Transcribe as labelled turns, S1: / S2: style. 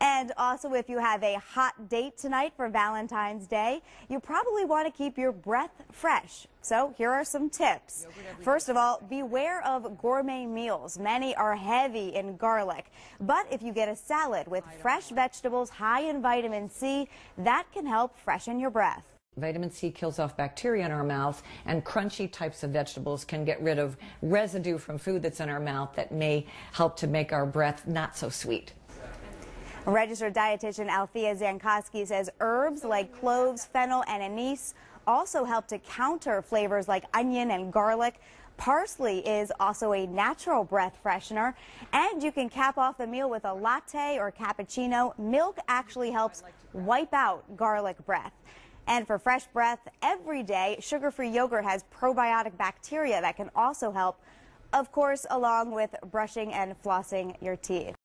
S1: And also, if you have a hot date tonight for Valentine's Day, you probably want to keep your breath fresh. So here are some tips. First of all, beware of gourmet meals. Many are heavy in garlic. But if you get a salad with fresh vegetables high in vitamin C, that can help freshen your breath.
S2: Vitamin C kills off bacteria in our mouth, and crunchy types of vegetables can get rid of residue from food that's in our mouth that may help to make our breath not so sweet.
S1: Registered dietitian Althea Zanecosky says herbs like cloves, fennel, and anise also help to counter flavors like onion and garlic. Parsley is also a natural breath freshener, and you can cap off the meal with a latte or cappuccino. Milk actually helps wipe out garlic breath. And for fresh breath every day, sugar-free yogurt has probiotic bacteria that can also help, of course, along with brushing and flossing your teeth.